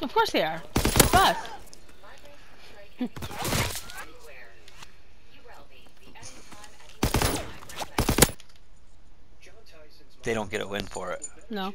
Of course they are. It's us. They don't get a win for it. No.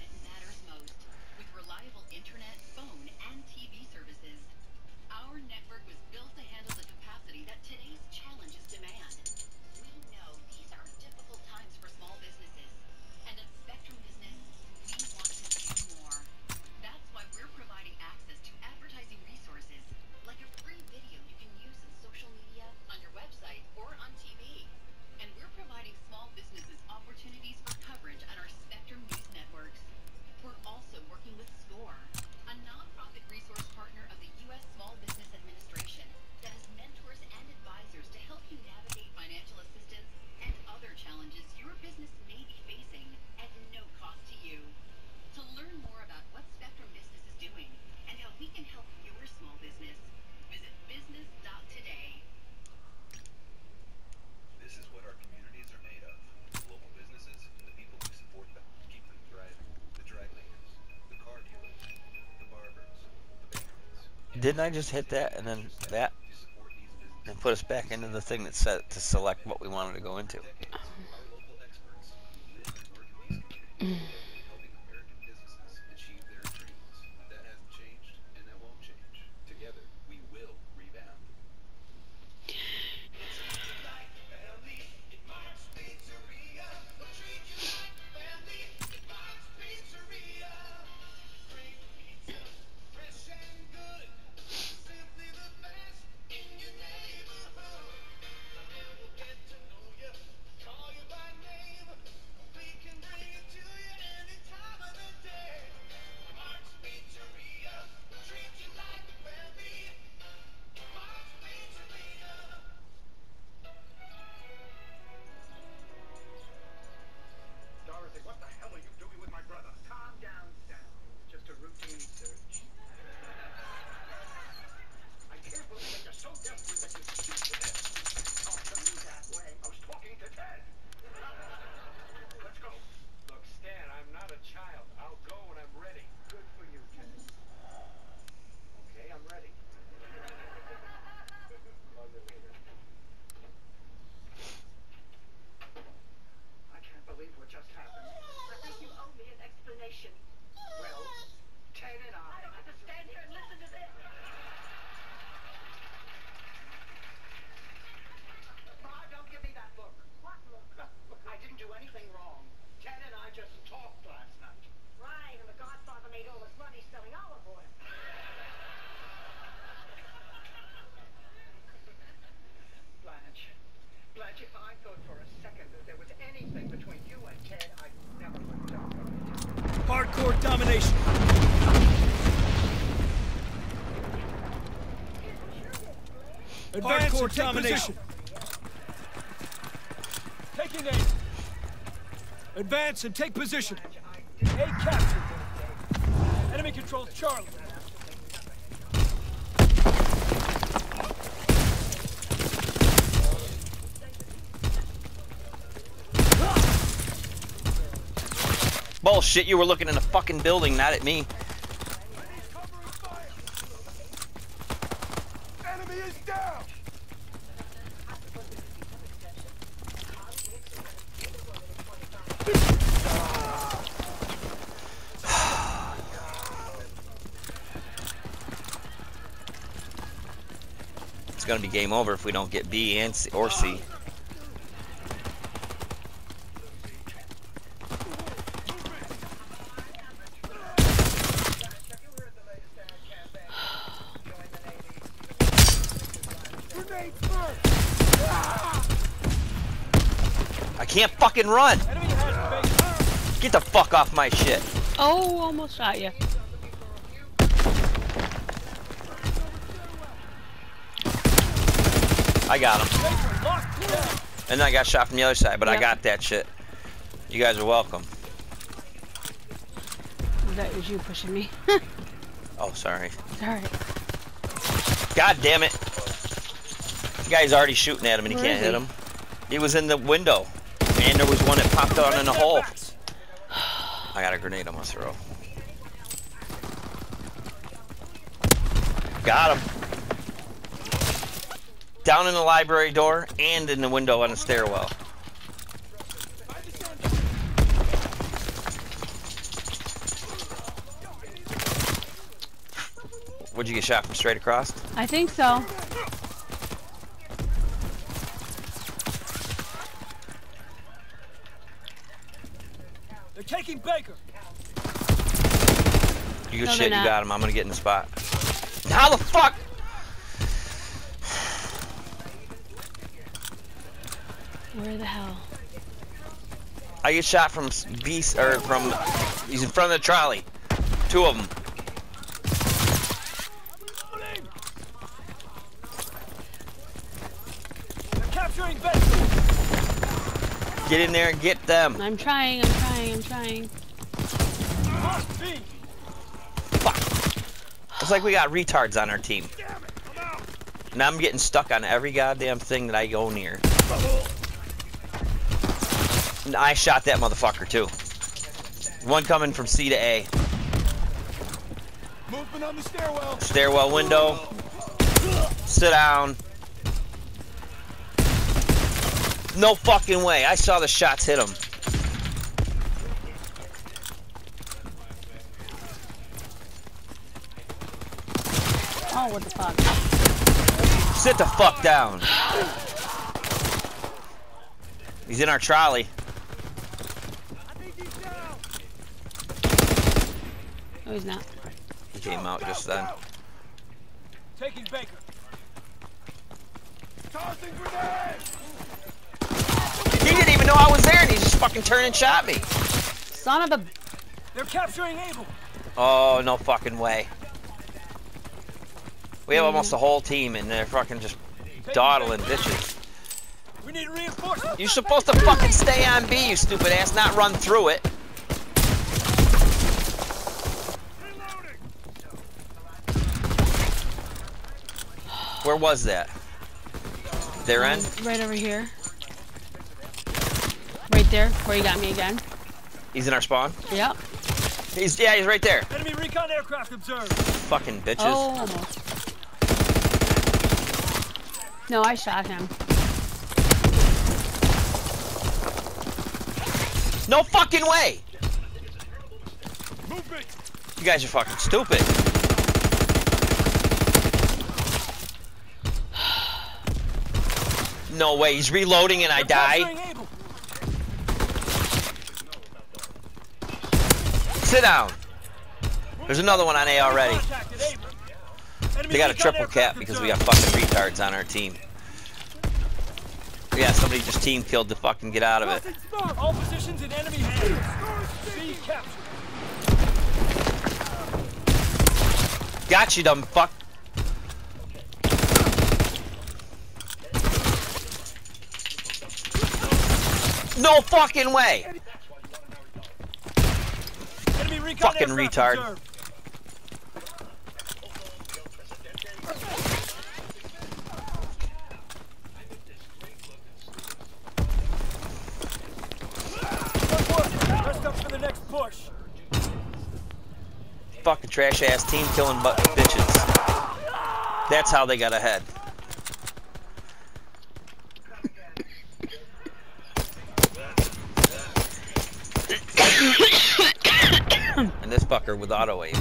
Didn't I just hit that and then that? And put us back into the thing that set to select what we wanted to go into. Um, Advance Hardcore domination. Taking aim. Advance and take position. A captured. Enemy controls Charlie. Bullshit, you were looking in the fucking building, not at me. it's gonna be game over if we don't get B and C or C. I can't fucking run! Enemy has base. Get the fuck off my shit. Oh, almost shot you. I got him. Baker locked down. And then I got shot from the other side, but I got that shit. You guys are welcome. That was you pushing me. Oh, sorry. Alright. God damn it. The guy's already shooting at him and he Where can't hit he? him. He was in the window. And there was one that popped out in the hole. Advance. I got a grenade on my throw. Got him. Down in the library door and in the window on the stairwell. Would you get shot from straight across? I think so. They're taking Baker. You good No, shit, you got him. I'm gonna get in the spot. How the fuck? Where the hell? I get shot from beast or from he's in front of the trolley. Two of them. Loading. They're capturing Baker. Get in there and get them. I'm trying, I'm trying, I'm trying. Lost B. It's like we got retards on our team. Damn it. I'm I'm getting stuck on every goddamn thing that I go near. And I shot that motherfucker too. One coming from C to A. Movement on the stairwell. Stairwell window. Sit down. No fucking way. I saw the shots hit him. Oh, what the fuck? Sit the fuck down. He's in our trolley. I think he's down. No, he's not. He came out just then. Taking Baker. Tossing grenade. He didn't even know I was there and he just fucking turned and shot me. Son of a. They're capturing Able. Oh, no fucking way. We have almost the whole team and they're fucking just dawdling bitches. We need reinforcements. You're supposed to fucking stay on B, you stupid ass, not run through it. Where was that? Their end? Um, right over here. Right there, where you got me again. He's in our spawn? Yep. He's yeah, he's right there. Enemy recon aircraft observed. Fucking bitches. Oh, almost. No, I shot him. No fucking way! Movement. You guys are fucking stupid. No way, he's reloading and I They're die. capturing Able. Sit down. There's another one on A already. Contacted Able. Enemy They got a triple cap because we got fucking retards on our team. Yeah, somebody just team killed to fucking get out of it. All positions in enemy hands. Got you, dumb fuck. No fucking way. Fucking retard. observed. Good work. Rest up for the. Fucking trash ass team killing bitches. That's how they got ahead. With auto aim.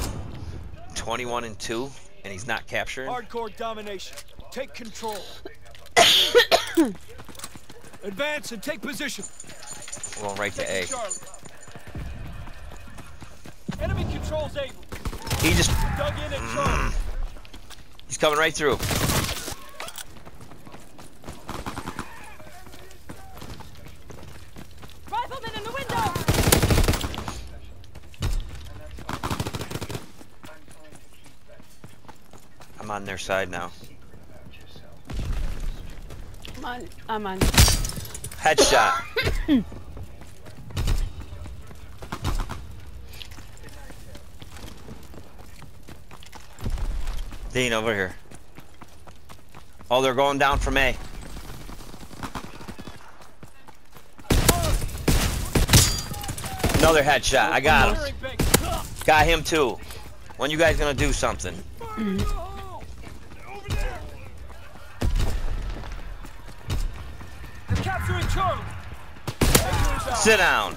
21 and 2, and he's not capturing. Hardcore domination. Take control. Advance and take position. We're going right to A. Charlie. Enemy controls Able. He just, Dug in at mm. Charlie. he's coming right through. I'm on their side now. I'm on. I'm on. Headshot. Dean, over here. Oh, they're going down from A. Another headshot. I got him. Got him too. When you guys gonna do something? Mm-hmm. Capturing Charlie. Baker is out. Sit down.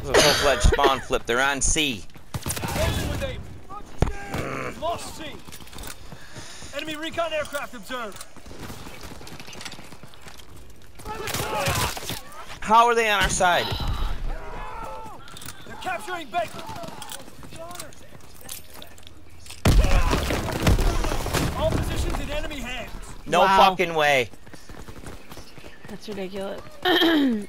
This is a full-fledged spawn flip. They're on C. Engaging with aim. Lost C. Enemy recon aircraft observed. How are they on our side? They're capturing Baker. All positions in enemy hands. No Wow. fucking way. That's ridiculous.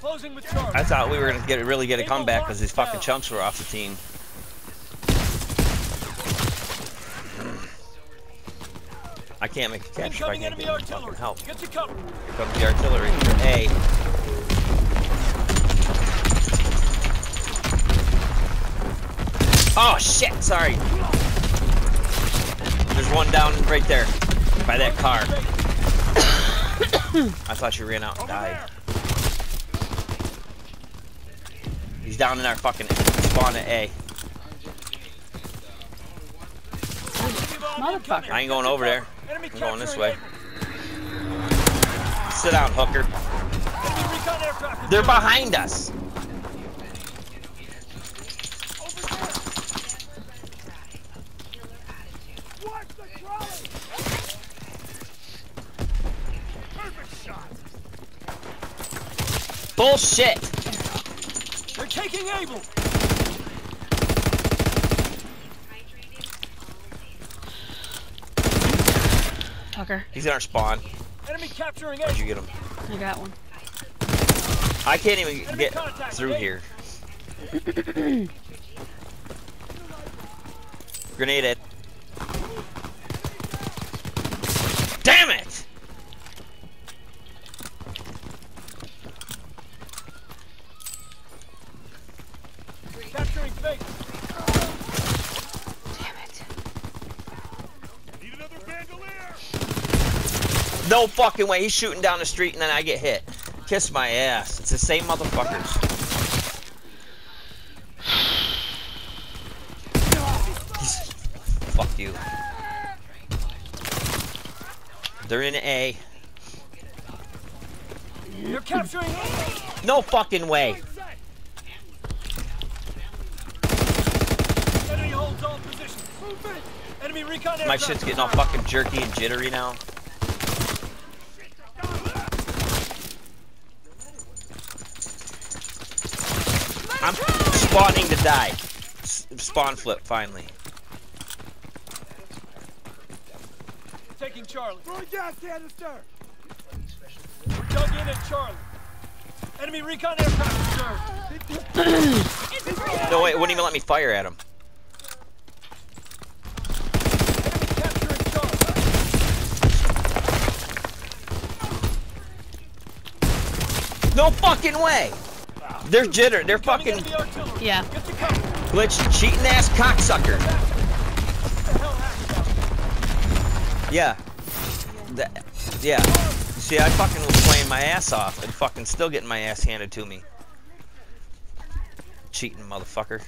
Closing with Charlie. I thought we were gonna get really get a comeback because these fucking chumps were off the team. I can't make a catch if I can't enemy get fucking artillery. help. Get to cover. Come the artillery. A. Oh shit! Sorry. There's one down right there by that car. I thought you ran out and died. He's down in our fucking spawn at A. Incoming. I ain't going over there. I'm going this way. Sit down, hooker. Enemy recon aircraft They're behind us. Watch the trolley. Perfect shot. Bullshit. They're taking Able! Tucker, He's in our spawn. Enemy capturing How'd you get him? I got one. I can't even Enemy get contact, through Jake. here. Grenade it. Damn it! Capturing Baker. Damn it. Need another bandolier. No fucking way. He's shooting down the street and then I get hit. Kiss my ass. It's the same motherfuckers. Fuck you. They're in A. You're capturing Able. No fucking way. Enemy holds all positions. Enemy recon. My shit's getting all fucking jerky and jittery now. I'm spawning to die. S- spawn flip finally. Taking Charlie. Throwing gas canister. We're dug in at Charlie. Enemy recon aircraft observed. No, wait, it wouldn't even let me fire at him. Enemy capturing Charlie. No fucking way. They're jitter. They're fucking enemy artillery. Yeah. Get glitch, cheating ass cocksucker. What the hell happened? Yeah. That, yeah. See, I fucking was playing my ass off and fucking still getting my ass handed to me. Cheating motherfucker.